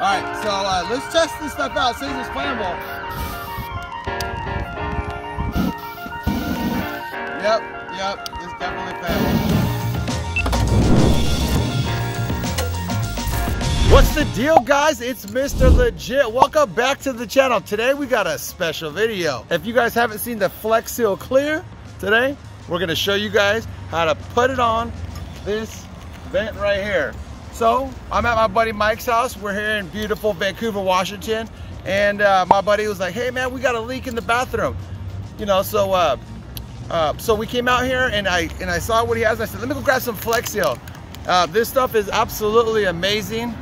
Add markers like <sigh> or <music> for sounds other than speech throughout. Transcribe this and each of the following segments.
All right, so uh, let's test this stuff out. See if it's flammable. Yep, yep, it's definitely flammable. What's the deal guys? It's Mr. Legit. Welcome back to the channel. Today we got a special video. If you guys haven't seen the Flex Seal Clear today, we're gonna show you guys how to put it on this vent right here. So I'm at my buddy Mike's house. We're here in beautiful Vancouver, Washington. And uh, my buddy was like, hey man, we got a leak in the bathroom. You know, so uh, uh, so we came out here and I and I saw what he has. I said, let me go grab some Flex Seal. Uh, this stuff is absolutely amazing.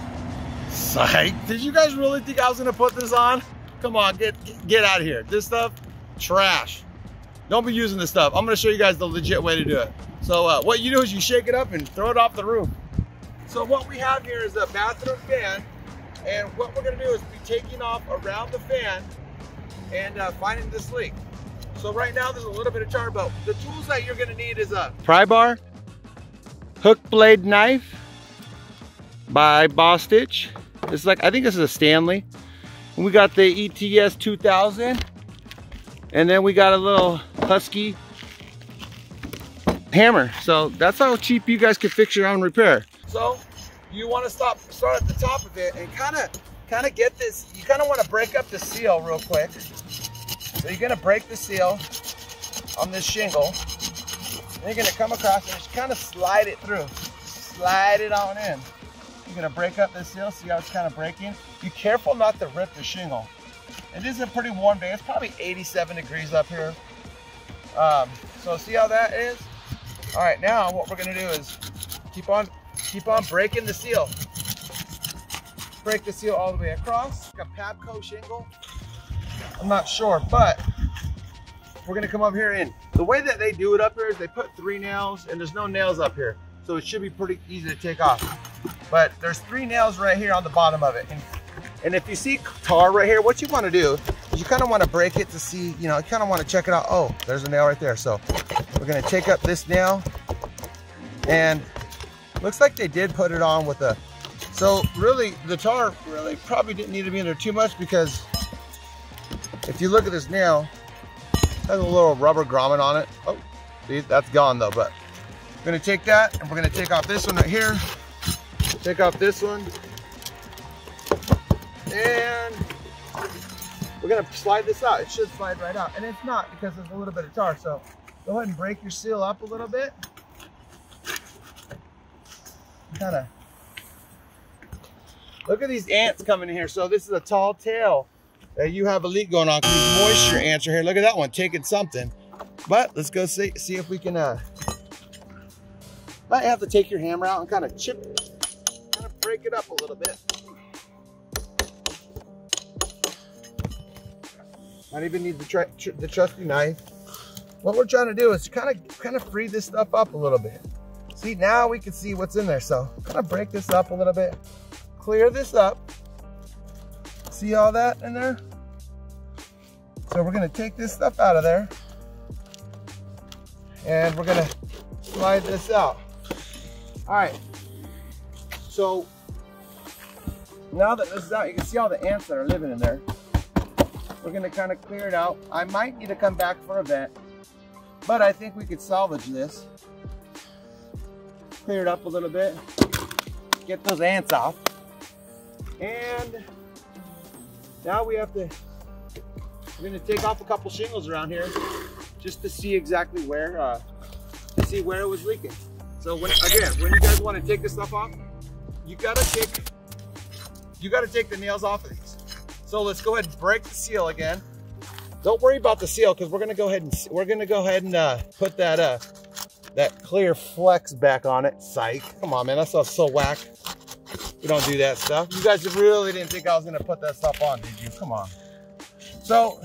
Psych. Did you guys really think I was gonna put this on? Come on, get get out of here. This stuff, trash. Don't be using this stuff. I'm gonna show you guys the legit way to do it. So uh, what you do is you shake it up and throw it off the roof. So what we have here is a bathroom fan. And what we're gonna do is be taking off around the fan and uh, finding this leak. So right now there's a little bit of char, but the tools that you're gonna need is a pry bar, hook blade knife by Bostitch. It's like, I think this is a Stanley. And we got the ETS 2000. And then we got a little Husky hammer. So that's how cheap you guys can fix your own repair. So you want to stop, start at the top of it and kind of, kind of get this. You kind of want to break up the seal real quick. So you're gonna break the seal on this shingle. Then you're gonna come across and just kind of slide it through. Slide it on in. You're gonna break up the seal. See how it's kind of breaking? Be careful not to rip the shingle. It is a pretty warm day. It's probably 87 degrees up here. Um, so see how that is? All right, now what we're gonna do is keep on keep on breaking the seal. Break the seal all the way across. Like a Pabco shingle. I'm not sure, but we're gonna come up here and the way that they do it up here is they put three nails and there's no nails up here. So it should be pretty easy to take off. But there's three nails right here on the bottom of it. And, and if you see tar right here, what you wanna do is you kinda wanna break it to see, you know, you kinda wanna check it out. Oh, there's a nail right there. So we're gonna take up this nail and looks like they did put it on with a, so really the tar really probably didn't need to be in there too much because if you look at this nail, has a little rubber grommet on it. Oh, see, that's gone though, but we're gonna take that and we're gonna take off this one right here. Take off this one. And we're gonna slide this out. It should slide right out. And it's not because there's a little bit of tar. So go ahead and break your seal up a little bit. Kind of look at these ants coming in here. So this is a tall tail that you have a leak going on because moisture ants are here. Look at that one taking something. But let's go see, see if we can, uh, might have to take your hammer out and kind of chip, kind of break it up a little bit. Might even need the, tr the trusty knife. What we're trying to do is kind of, kind of free this stuff up a little bit. See, now we can see what's in there. So kind of break this up a little bit, clear this up. See all that in there? So we're gonna take this stuff out of there and we're gonna slide this out. All right, so now that this is out, you can see all the ants that are living in there. We're gonna kind of clear it out. I might need to come back for a vent, but I think we could salvage this. Clear it up a little bit, get those ants off. And now we have to, we're gonna take off a couple shingles around here just to see exactly where, uh, to see where it was leaking. So when, again, when you guys wanna take this stuff off, you gotta take, you gotta take the nails off of these. So let's go ahead and break the seal again. Don't worry about the seal because we're gonna go ahead and, we're gonna go ahead and uh, put that, uh, that clear flex back on it. Psych, come on man, that stuff's so whack. We don't do that stuff. You guys really didn't think I was gonna put that stuff on, did you? Come on. So,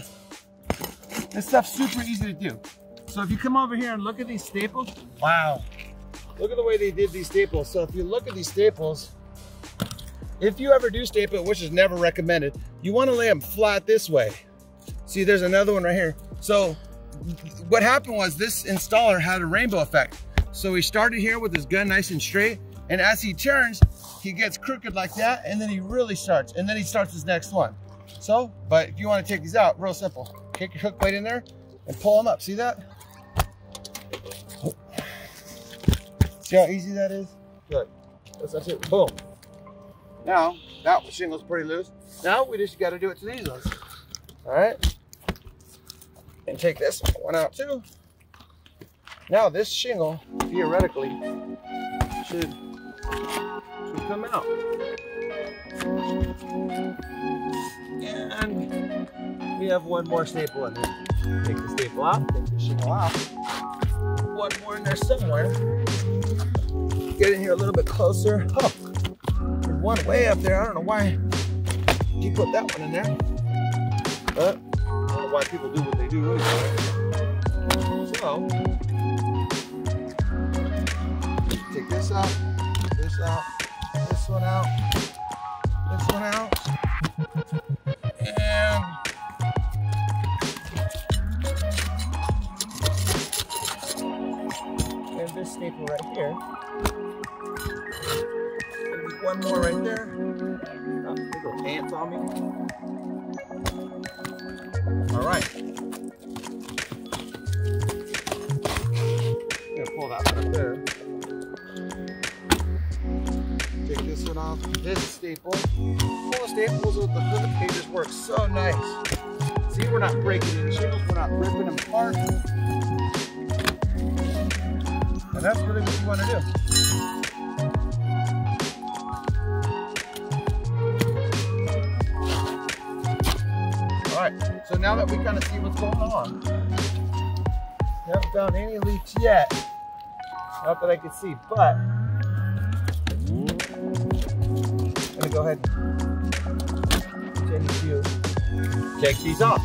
this stuff's super easy to do. So if you come over here and look at these staples, wow. Look at the way they did these staples. So if you look at these staples, if you ever do staple, which is never recommended, you wanna lay them flat this way. See, there's another one right here. So what happened was this installer had a rainbow effect. So he started here with his gun nice and straight, and as he turns, he gets crooked like that, and then he really starts, and then he starts his next one. So, but if you want to take these out, real simple. Kick your hook plate in there and pull them up. See that? See how easy that is? Good. That's, that's it. Boom. Now, that shingle's pretty loose. Now we just got to do it to these ones. All right. And take this one out too. Now this shingle, theoretically, should, should come out. And we have one more staple in there. Take the staple out, take the shingle out. One more in there somewhere. Get in here a little bit closer. Oh, there's one way up there. I don't know why you put that one in there. But why people do what they do anyway. So, take this out, this out, this one out, this one out, and this staple right here. One more right there. Oh, little ants on me. All right. I'm Gonna pull that one up there. Take this one off. This staple. Pull the staples with the. They just work so nice. See, we're not breaking any shingles. We're not ripping them apart. And that's really what you want to do. So now that we kind of see what's going on, haven't found any leaks yet. Not that I can see, but I'm gonna go ahead and continue to take these off.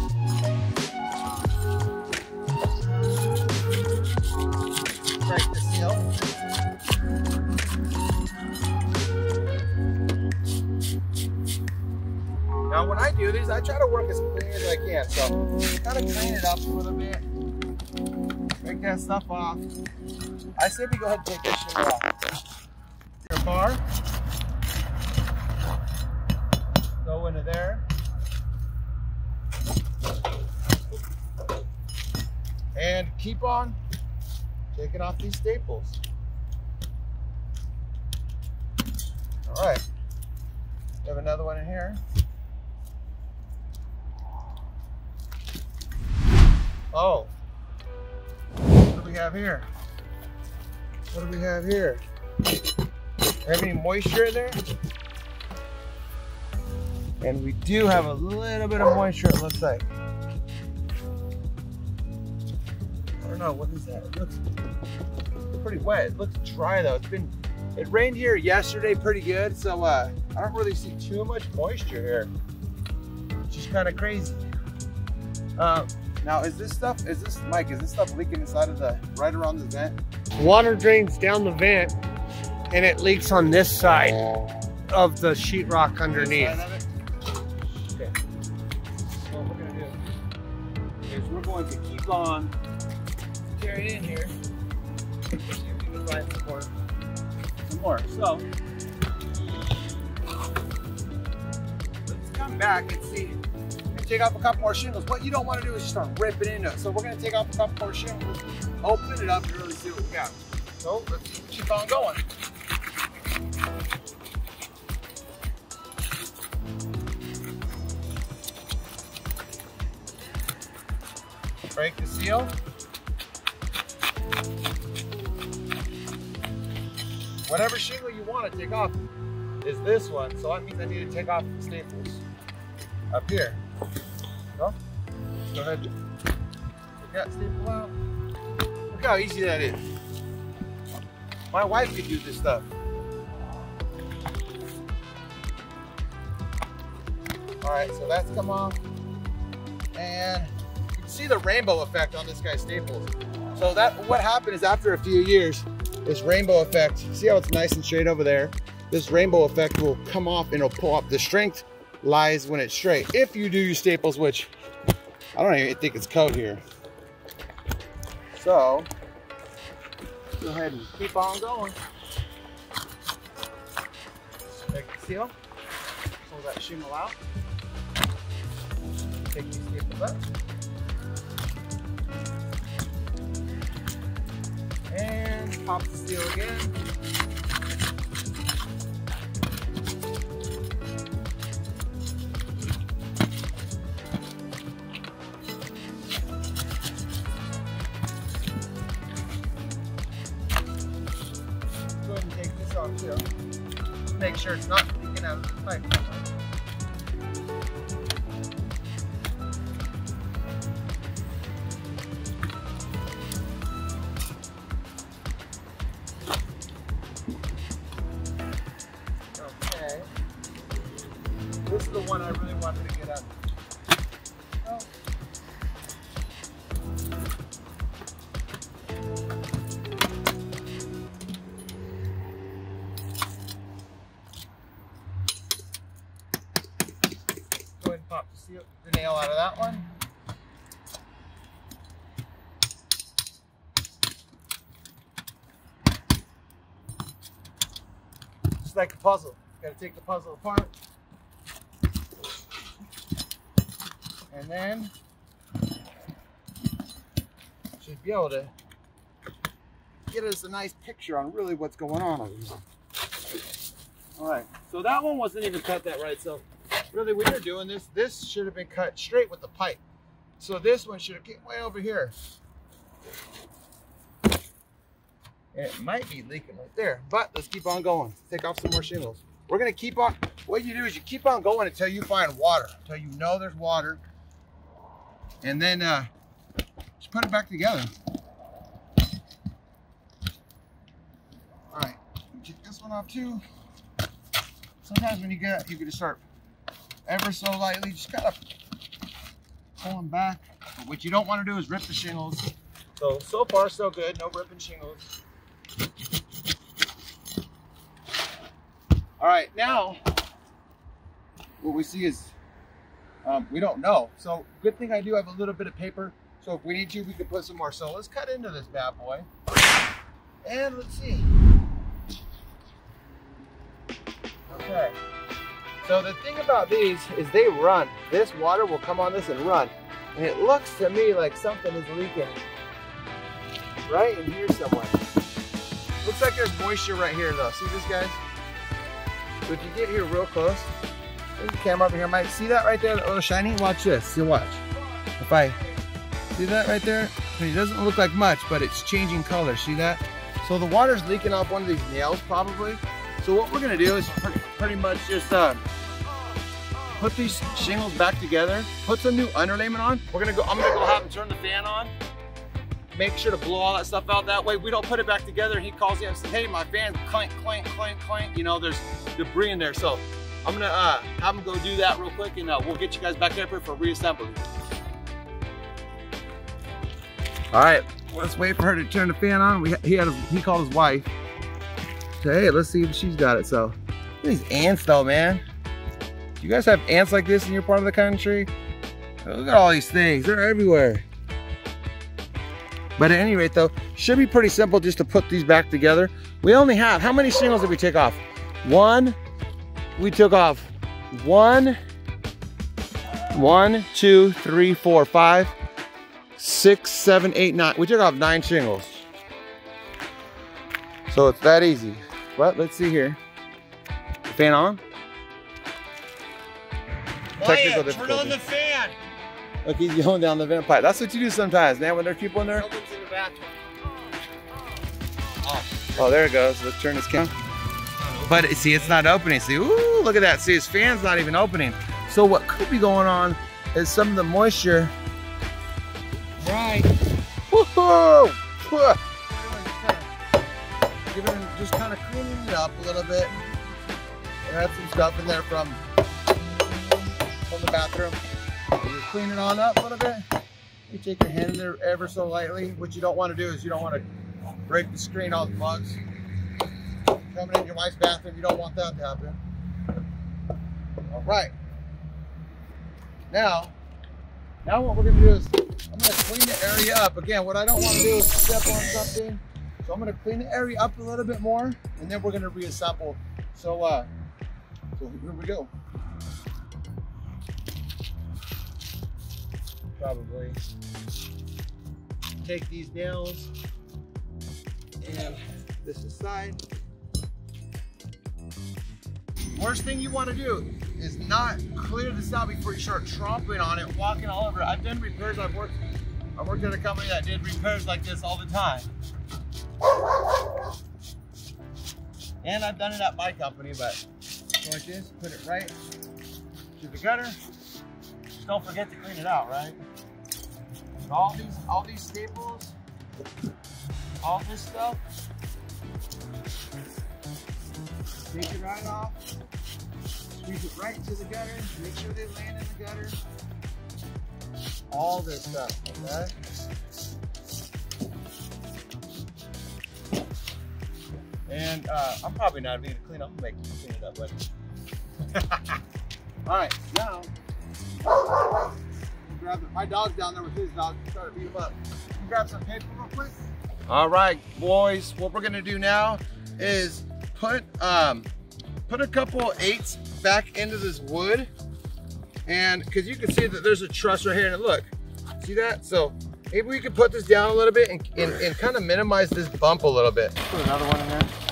Do these, I try to work as clean as I can. So kind of clean it up a little bit. Break that stuff off. I say we go ahead and take this shit off. Your bar. Go into there. And keep on taking off these staples. All right. We have another one in here. Oh. What do we have here? What do we have here? Any moisture in there? And we do have a little bit of moisture, it looks like. I don't know, what is that? It looks pretty wet. It looks dry though. It's been, it rained here yesterday pretty good, so uh, I don't really see too much moisture here. Which is kind of crazy. Uh, now, is this stuff, is this, Mike, is this stuff leaking inside of the, right around the vent? Water drains down the vent and it leaks on this side of the sheetrock underneath. Side of it? Okay. So what we're gonna do is we're going to keep on carrying in here. See if we can find some more. Some more. So let's come back and see. Take off a couple more shingles. What you don't want to do is just start ripping into it. So we're gonna take off a couple more shingles, open it up, and really see what we got. So let's keep on going. break the seal. Whatever shingle you want to take off is this one, so that means I need to take off the staples up here. So, go ahead. That staple out. Look how easy that is. My wife could do this stuff. All right, so that's come off. And you can see the rainbow effect on this guy's staples. So that what happened is after a few years, this rainbow effect, see how it's nice and straight over there? This rainbow effect will come off and it'll pull up. The strength lies when it's straight. If you do your staples, which I don't even think it's code here. So, go ahead and keep on going. Take the seal. Pull that shingle out. Take these staples up. And pop the seal again. Sure it's not the, nail out of that one. It's like a puzzle. Got to take the puzzle apart. And then should be able to get us a nice picture on really what's going on over here. All right, so that one wasn't even cut that right. So really when you're doing this, this should have been cut straight with the pipe. So this one should have came way over here. It might be leaking right there, but let's keep on going. Take off some more shingles. We're gonna keep on, what you do is you keep on going until you find water, until you know there's water. And then uh, just put it back together. All right, get this one off too. Sometimes when you get, you can just start ever so lightly, just kind of pulling back. But what you don't want to do is rip the shingles. So, so far so good, no ripping shingles. All right, now what we see is um, we don't know. So good thing I do have a little bit of paper. So if we need to, we can put some more. So let's cut into this bad boy. And let's see. Okay. So the thing about these is they run. This water will come on this and run. And it looks to me like something is leaking right in here somewhere. Looks like there's moisture right here though. See this guys? So if you get here real close, there's the camera over here. Might see that right there, that little shiny? Watch this, see watch. If I, see that right there? It doesn't look like much, but it's changing color, see that? So the water's leaking off one of these nails probably. So what we're gonna do is pretty, much just uh, put these shingles back together, put some new underlayment on. We're gonna go, I'm gonna go have him turn the fan on, make sure to blow all that stuff out. That way we don't put it back together. He calls you and says, hey, my fan's clank, clank, clank, clank. You know, there's debris in there. So I'm gonna uh, have him go do that real quick and uh, we'll get you guys back up here for reassembly. All right, let's wait for her to turn the fan on. We, he had, he called his wife. Hey, let's see if she's got it. So these ants though, man. Do you guys have ants like this in your part of the country? Look at all these things, they're everywhere. But at any rate though, should be pretty simple just to put these back together. We only have, how many shingles did we take off? One, we took off one, one, two, three, four, five, six, seven, eight, nine. We took off nine shingles. So it's that easy. But let's see here. Fan on? Technical Maya, turn on the fan. Look, he's yelling down the vent pipe. That's what you do sometimes, man, when there's people in there. Someone's in the bathroom. Oh. oh, there it goes. Let's turn this camera. But see, it's not opening. See, ooh, look at that. See, his fan's not even opening. So what could be going on is some of the moisture. Right. Whoa! It, just kind of cleaning it up a little bit. There had some stuff in there from from the bathroom. You clean it on up a little bit. You take your hand in there ever so lightly. What you don't want to do is you don't want to break the screen off the bugs. Coming in your wife's bathroom, you don't want that to happen. All right. Now, now what we're gonna do is I'm gonna clean the area up. Again, what I don't want to do is step on something. So I'm gonna clean the area up a little bit more, and then we're gonna reassemble. So uh, So here we go. Probably take these nails and this aside. Worst thing you want to do is not clear this out before you start tromping on it, walking all over it. I've done repairs, I've worked, I worked at a company that did repairs like this all the time. And I've done it at my company, but like this, put it right to the gutter. Just don't forget to clean it out, right? And all these, all these staples, all this stuff, take it right off, squeeze it right into the gutter, make sure they land in the gutter. All this stuff, okay? And uh, I'm probably not even gonna clean up, I'm you clean it up, buddy. <laughs> All right, now, grab it. My dog's down there with his dog, try to beat him up. You grab some paper real quick. All right, boys, what we're gonna do now is put um, put a couple eights back into this wood. And because you can see that there's a truss right here and look, see that? So maybe we could put this down a little bit and, and, and kind of minimize this bump a little bit. Put another one in there.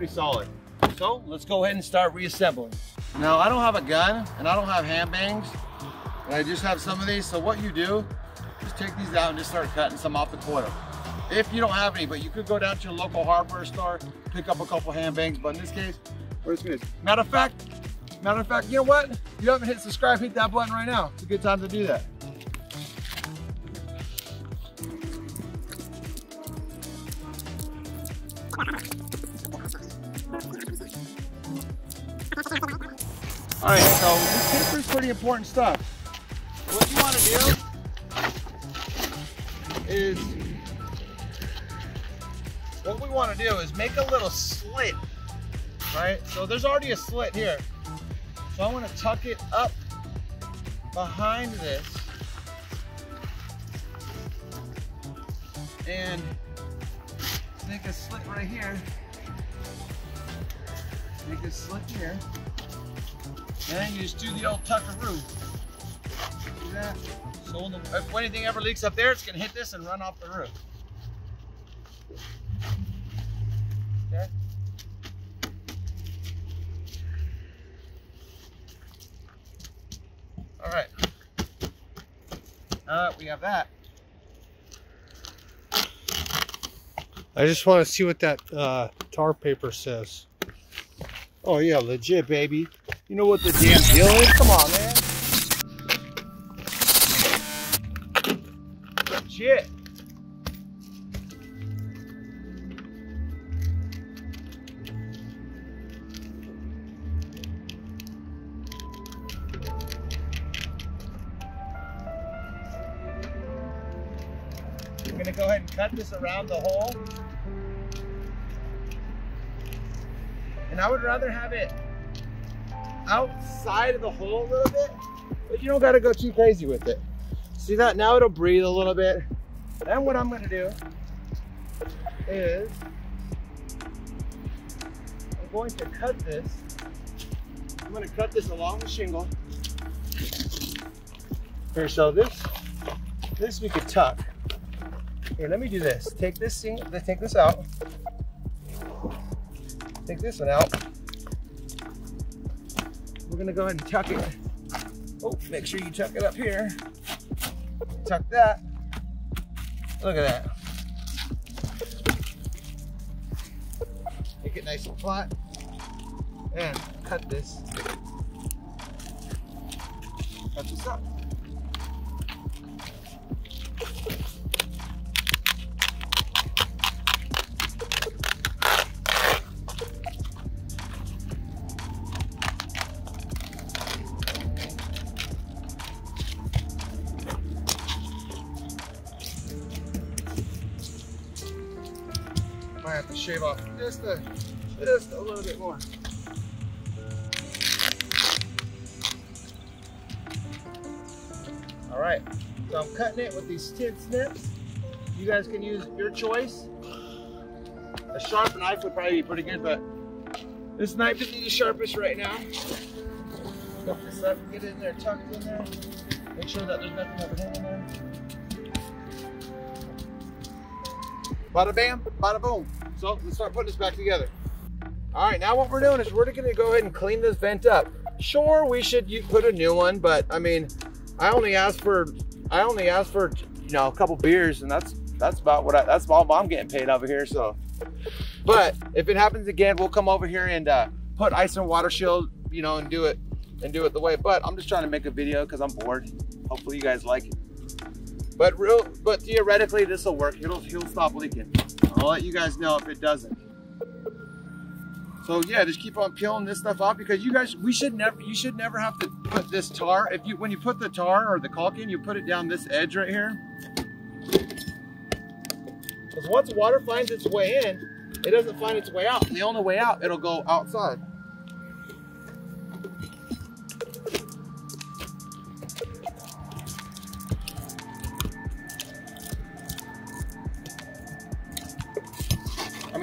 Pretty solid. So let's go ahead and start reassembling. Now I don't have a gun and I don't have hand bangs. And I just have some of these. So what you do, just take these out and just start cutting some off the coil. If you don't have any, but you could go down to your local hardware store, pick up a couple hand bangs. But in this case, we're just gonna, matter of fact, matter of fact, you know what? If you haven't hit subscribe, hit that button right now. It's a good time to do that. All right, so this paper is pretty important stuff. What you want to do is, what we want to do is make a little slit, right? So there's already a slit here. So I want to tuck it up behind this and make a slit right here. Make a slit here. And then you just do the old tuckaroo. See that? So the, if anything ever leaks up there, it's gonna hit this and run off the roof. Okay? All right. Uh, we have that. I just want to see what that uh, tar paper says. Oh yeah, legit, baby. You know what the damn deal is? Come on, man. Legit. I'm gonna go ahead and cut this around the hole. And I would rather have it outside of the hole a little bit, but you don't gotta go too crazy with it. See that? Now it'll breathe a little bit. Then what I'm gonna do is I'm going to cut this. I'm gonna cut this along the shingle. Here, so this, this we could tuck. Here, let me do this. Take this take this out. Take this one out. Gonna go ahead and tuck it. Oh, make sure you tuck it up here. Tuck that. Look at that. Make it nice and flat. And cut this. Cut this up. shave off just a, just a little bit more. All right, so I'm cutting it with these tin snips. You guys can use your choice. A sharp knife would probably be pretty good, but this knife is the sharpest right now. Stuff this up, get in there, tuck it in there. Make sure that there's nothing over there. Bada bam, bada boom. So let's start putting this back together. All right, now what we're doing is we're gonna go ahead and clean this vent up. Sure, we should put a new one, but I mean, I only asked for, I only asked for, you know, a couple beers, and that's that's about what I, that's all I'm getting paid over here. So, but if it happens again, we'll come over here and uh, put ice and water shield, you know, and do it and do it the way. But I'm just trying to make a video because I'm bored. Hopefully you guys like it. But real, but theoretically this will work. It'll, it'll stop leaking. I'll let you guys know if it doesn't. So yeah, just keep on peeling this stuff off because you guys, we should never, you should never have to put this tar. If you, when you put the tar or the caulk in, you put it down this edge right here. Because once water finds its way in, it doesn't find its way out. And the only way out, it'll go outside.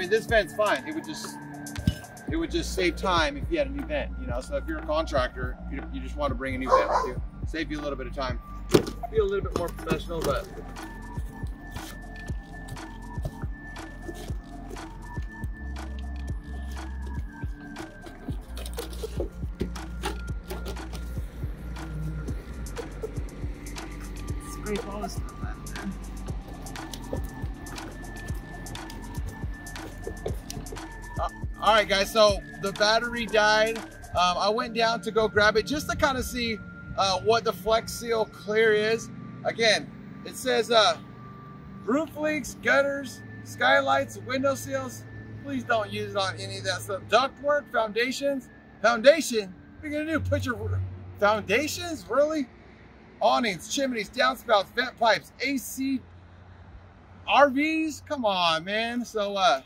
Mean, this vent's fine. It would just it would just save time if you had a new vent, you know. So if you're a contractor, you, you just want to bring a new vent with you, save you a little bit of time. Be a little bit more professional, but all right, guys. So the battery died. Um, I went down to go grab it just to kind of see uh, what the Flex Seal Clear is. Again, it says uh, roof leaks, gutters, skylights, window seals. Please don't use it on any of that stuff. Ductwork, foundations. Foundation? What are you gonna do? Put your foundations? Really? Awnings, chimneys, downspouts, vent pipes, AC, RVs. Come on, man. So uh,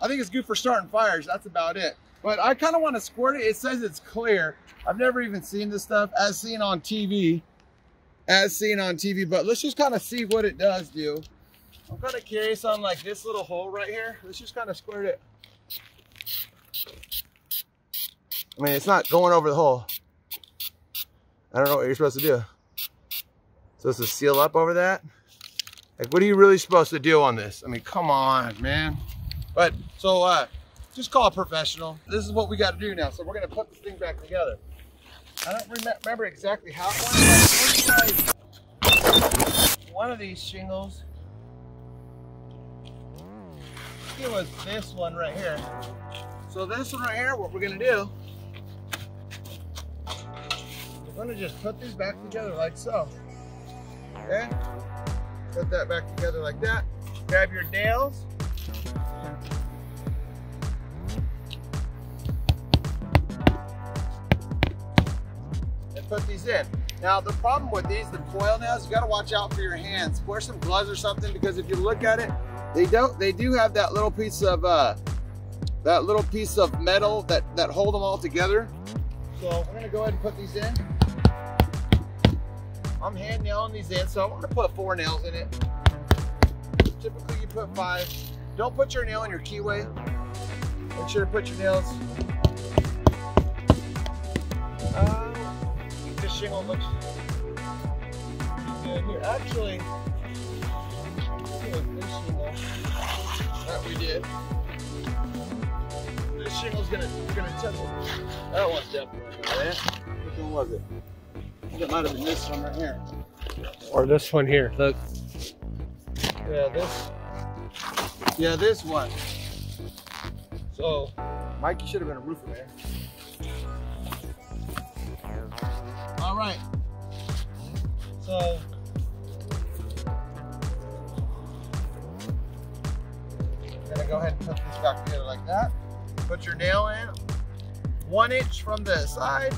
I think it's good for starting fires. That's about it. But I kind of want to squirt it. It says it's clear. I've never even seen this stuff as seen on TV. As seen on TV. But let's just kind of see what it does do. I'm kind of curious on like this little hole right here. Let's just kind of squirt it. I mean, it's not going over the hole. I don't know what you're supposed to do. Supposed to seal up over that? Like, what are you really supposed to do on this? I mean, come on, man. But, so, uh, just call a professional. This is what we got to do now. So we're going to put this thing back together. I don't rem remember exactly how it. One of these shingles. It was this one right here. So this one right here, what we're going to do, we're going to just put these back together like so. Okay? Put that back together like that. Grab your nails. Put these in. Now the problem with these, the coil nails, you gotta watch out for your hands. Wear some gloves or something because if you look at it, they don't they do have that little piece of uh that little piece of metal that, that hold them all together. So we're gonna go ahead and put these in. I'm hand nailing these in, so I'm gonna put four nails in it. Typically you put five. Don't put your nail in your keyway. Make sure to put your nails. Uh, shingle looks good here. Actually, this shingle that we did. This shingle's gonna gonna touch it. That one's definitely right. Which one was it? I think it might have been this one right here. Or this one here. Look. Yeah, this. Yeah, this one. So, Mikey should have been a roofer there. All right. So, gonna go ahead and put this back together like that. Put your nail in, one inch from the side.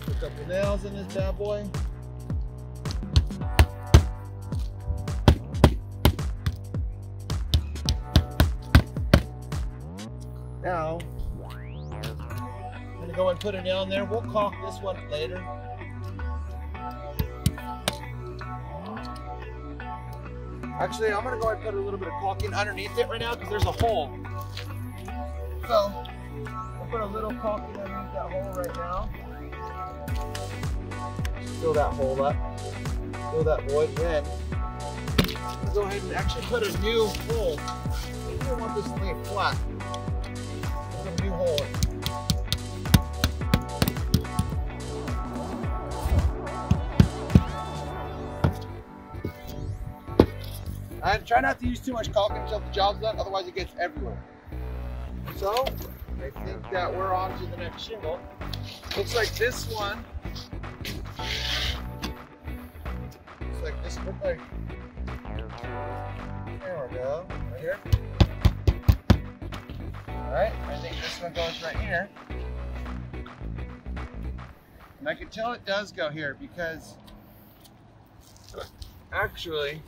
Put a couple nails in this bad boy. Now, I'm gonna go and put nail in there. We'll caulk this one later. Actually, I'm gonna go and put a little bit of caulking underneath it right now because there's a hole. So, I'll put a little caulking underneath that hole right now. Fill that hole up. Fill that void. Then, go ahead and actually put a new hole. I want this to lay flat. Hole. And try not to use too much caulking until the job's done, otherwise it gets everywhere. So, I think that we're on to the next shingle. Looks like this one. Looks like this look like. There we go, right here. Alright, I think this one goes right here. And I can tell it does go here because actually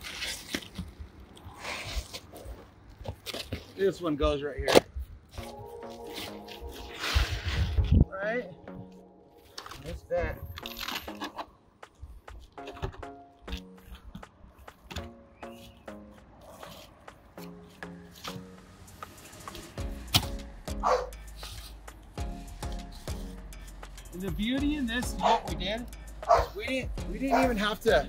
This one goes right here. Right? What's that? The beauty in this, what we did, we didn't we didn't even have to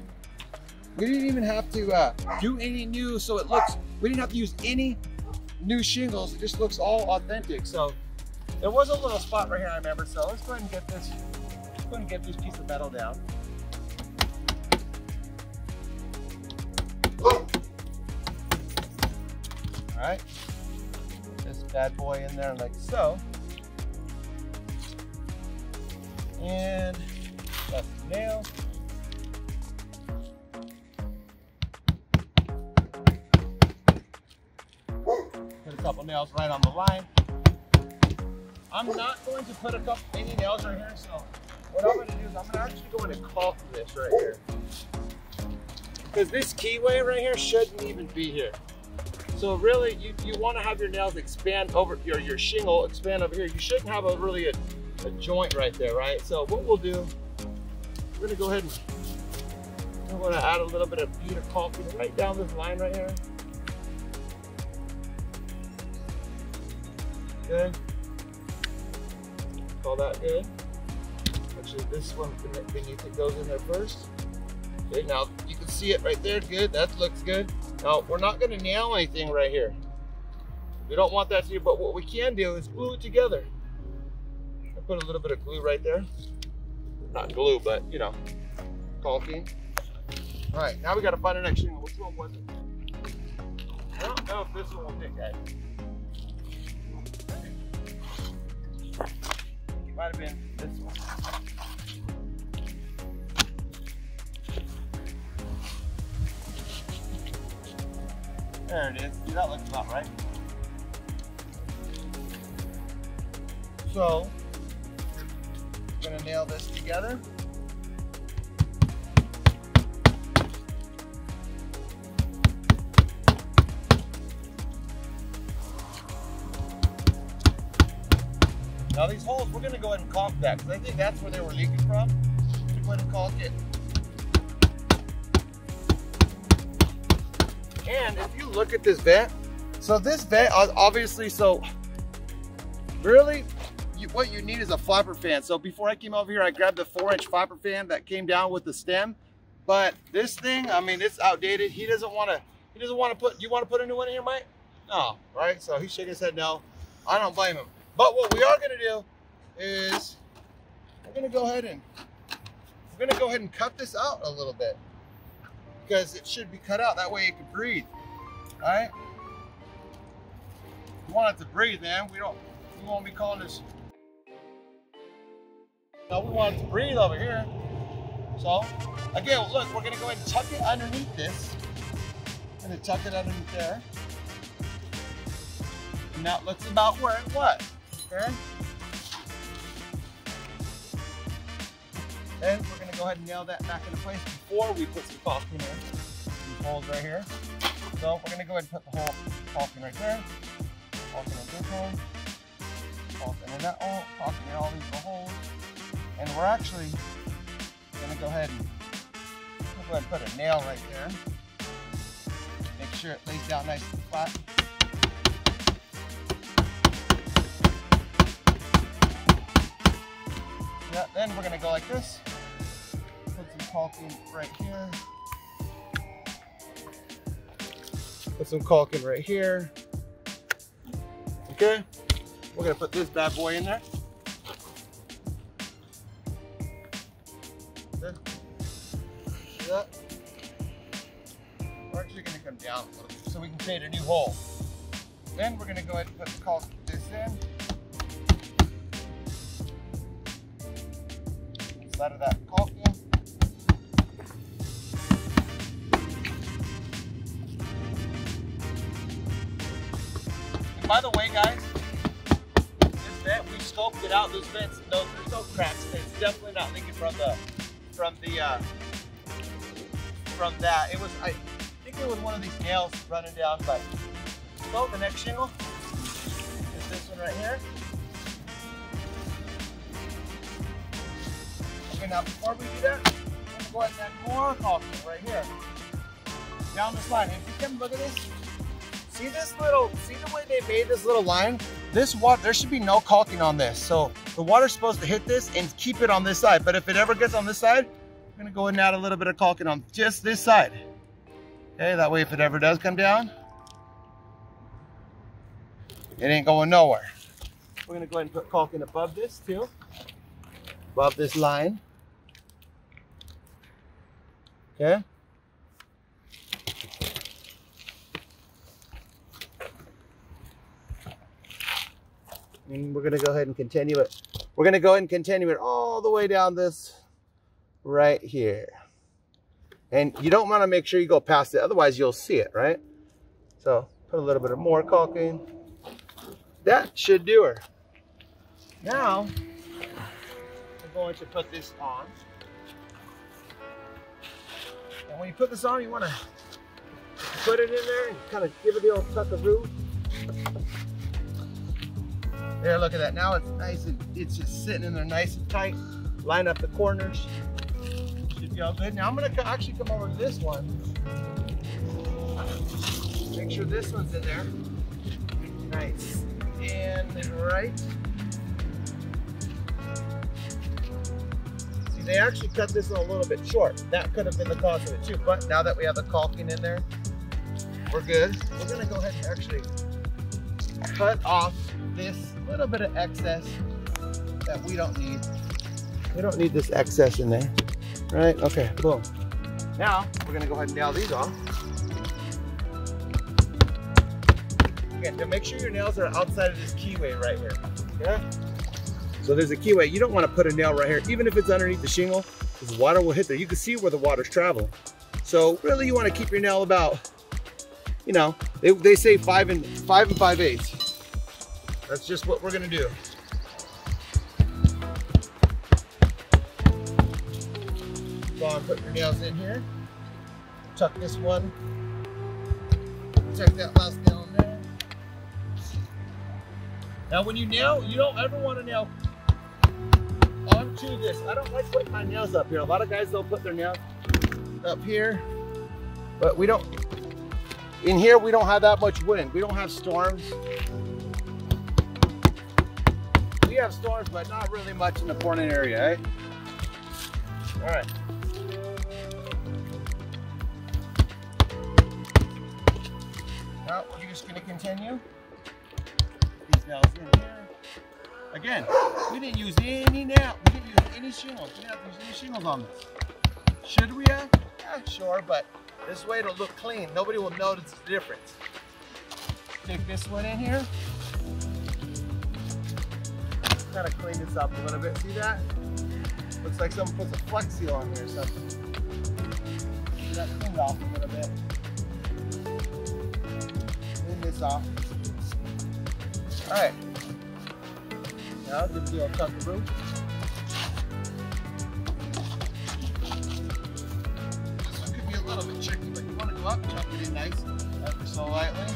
we didn't even have to uh, do any new so it looks we didn't have to use any new shingles. It just looks all authentic. So there was a little spot right here, I remember. So let's go ahead and get this, let's go ahead and get this piece of metal down. All right, this bad boy in there like so. And the nail. Put a couple nails right on the line. I'm not going to put a couple any nails right here, so what I'm gonna do is I'm gonna actually go in and caulk this right here. Because this keyway right here shouldn't even be here. So really, you, you want to have your nails expand over your, your shingle, expand over here. You shouldn't have a really a, a joint right there, right? So what we'll do, we're gonna go ahead and I'm gonna add a little bit of of caulking right down this line right here. Good. Call that good. Actually, this one beneath it goes in there first. Okay, now you can see it right there. Good, that looks good. Now, we're not gonna nail anything right here. We don't want that to do, but what we can do is glue it together. Put a little bit of glue right there. Not glue, but you know, caulking. All right, now we gotta find our next shingle. Which one was it? I don't know if this one will fit, guys. It might have been this one. There it is. See, that looks about right. So, we're gonna nail this together. Now these holes, we're gonna go ahead and caulk that because I think that's where they were leaking from. Go ahead and caulk it. And if you look at this vent, so this vent, obviously, so really, you, what you need is a flapper fan. So before I came over here, I grabbed the four inch flapper fan that came down with the stem. But this thing, I mean, it's outdated. He doesn't want to, he doesn't want to put, you want to put a new one in here, Mike? No, right? So he's shaking his head no. I don't blame him. But what we are gonna do is we're gonna go ahead and we're gonna go ahead and cut this out a little bit because it should be cut out. That way it can breathe. All right? We want it to breathe, man. We don't. We won't be calling this. No, we want it to breathe over here. So again, look, we're gonna go ahead and tuck it underneath this. I'm gonna tuck it underneath there. And that looks about where it was. Okay. Then we're gonna go ahead and nail that back into place before we put some caulking in. These holes right here. So we're gonna go ahead and put the whole caulking right there. Caulking on this one. caulking in that hole, caulking in all these little holes. And we're actually gonna go ahead and go ahead and put a nail right there. Make sure it lays down nice and flat. Yeah, then we're gonna go like this. Put some caulking right here. Put some caulking right here. Okay, we're gonna put this bad boy in there. Create a new hole. Then we're gonna go ahead and put the caulk this in. Of that caulking. And by the way, guys, this vent we scoped it out. This vent's no, there's no cracks. It's definitely not leaking from the from the uh, from that. It was I was one of these nails running down, but so the next shingle is this one right here. Okay, now before we do that, I'm gonna go ahead and add more caulking right here. Down this line. If you can look at this, see this little, see the way they made this little line? This water, there should be no caulking on this. So the water's supposed to hit this and keep it on this side. But if it ever gets on this side, I'm gonna go ahead and add a little bit of caulking on just this side. Okay, that way if it ever does come down, it ain't going nowhere. We're gonna go ahead and put caulking above this too. Above this line. Okay. And we're gonna go ahead and continue it. We're gonna go ahead and continue it all the way down this right here. And you don't wanna make sure you go past it, otherwise you'll see it, right? So put a little bit of more caulking. That should do her. Now, we're going to put this on. And when you put this on, you wanna put it in there and kind of give it the old tuck of root. There, look at that. Now it's nice and it's just sitting in there nice and tight. Line up the corners. Good. Now I'm gonna actually come over to this one. Make sure this one's in there. Nice. And right. See, they actually cut this a little bit short. That could have been the cause of it too. But now that we have the caulking in there, we're good. We're gonna go ahead and actually cut off this little bit of excess that we don't need. We don't need this excess in there, right? Okay, boom. Now, we're gonna go ahead and nail these off. Again, to make sure your nails are outside of this keyway right here, okay? So there's a keyway. You don't wanna put a nail right here, even if it's underneath the shingle, because water will hit there. You can see where the water's traveling. So really you wanna keep your nail about, you know, they, they say five and five and five eighths. That's just what we're gonna do. Go on, put your nails in here. Tuck this one. Tuck that last nail in there. Now when you nail, you don't ever want to nail onto this. I don't like putting my nails up here. A lot of guys don't put their nails up here, but we don't, in here we don't have that much wind. We don't have storms. We have storms, but not really much in the Portland area, eh? All right. Just gonna continue. These nails in here. Again, we didn't use any nail. We didn't use any shingles. We didn't use any shingles on this. Should we have? Yeah, sure, but this way it'll look clean. Nobody will notice the difference. Take this one in here. Kind of clean this up a little bit. See that? Looks like someone puts a flex seal on here or something. See that cleaned off a little bit. This off. All right. Now give the old tuck of root. This one could be a little bit tricky, but you want to go up, tuck it in nice, ever so lightly.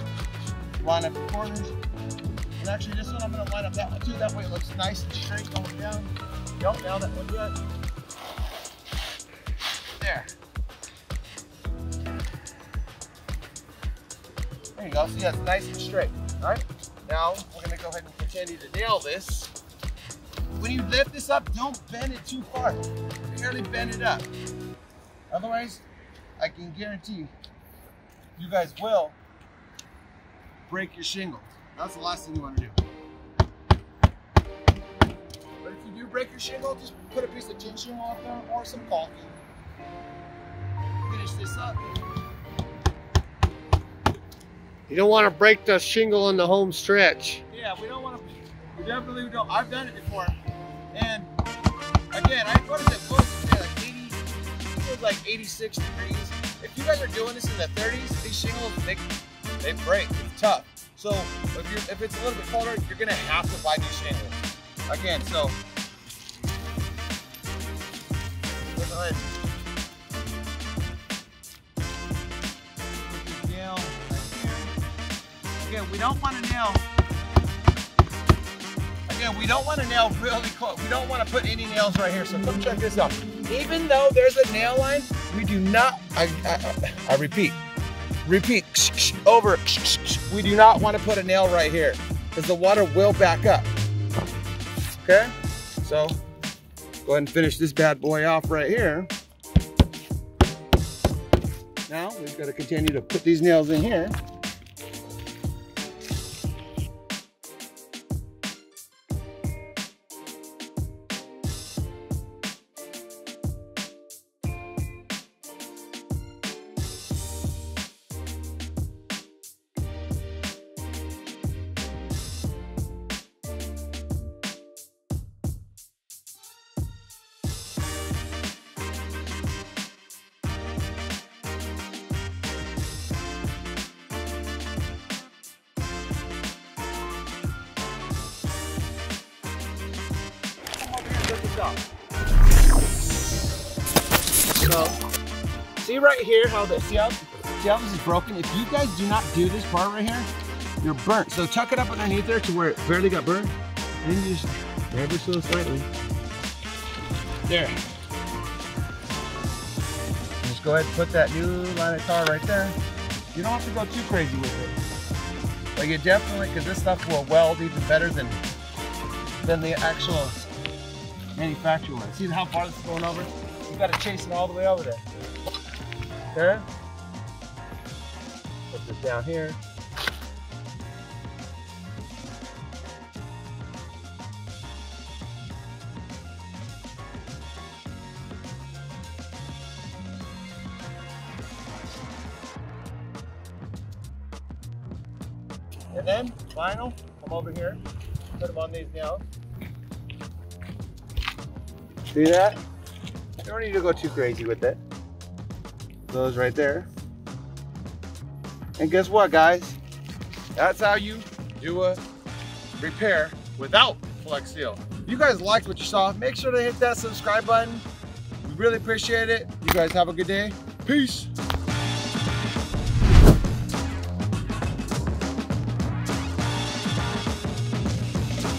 Line up the corners. And actually this one I'm gonna line up that one too. That way it looks nice and straight going down. Don't that one yet. There. You go. See, that's nice and straight. All right. Now we're gonna go ahead and continue to nail this. When you lift this up, don't bend it too far. Barely bend it up. Otherwise, I can guarantee you guys will break your shingle. That's the last thing you want to do. But if you do break your shingle, just put a piece of tin shingle up there or some caulking. Finish this up. You don't want to break the shingle in the home stretch. Yeah, we don't want to. We definitely don't. I've done it before, and again, I is it? What was it? Like 80. It was like 86 degrees. If you guys are doing this in the 30s, these shingles they they break. It's tough. So if you if it's a little bit colder, you're gonna have to buy new shingles. Again, so go ahead. Again, we don't want to nail Again, we don't want to nail really close. We don't want to put any nails right here. So come check this out. Even though there's a nail line, we do not, I, I, I repeat, repeat, over, we do not want to put a nail right here because the water will back up. Okay? So go ahead and finish this bad boy off right here. Now we've got to continue to put these nails in here. How see how, see how this is broken? If you guys do not do this part right here, you're burnt. So tuck it up underneath there to where it barely got burnt. And then you just ever so slightly. There. Just go ahead and put that new line of tar right there. You don't have to go too crazy with it. Like it definitely, because this stuff will weld even better than than the actual manufacturer one. See how far this is going over? You've gotta chase it all the way over there. There. Put this down here. And then, final, come over here, put them on these nails. See that? You don't need to go too crazy with it. Those right there. And guess what, guys? That's how you do a repair without Flex Seal. If you guys liked what you saw, make sure to hit that subscribe button. We really appreciate it. You guys have a good day. Peace.